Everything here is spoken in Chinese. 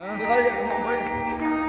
嗯，大，你好，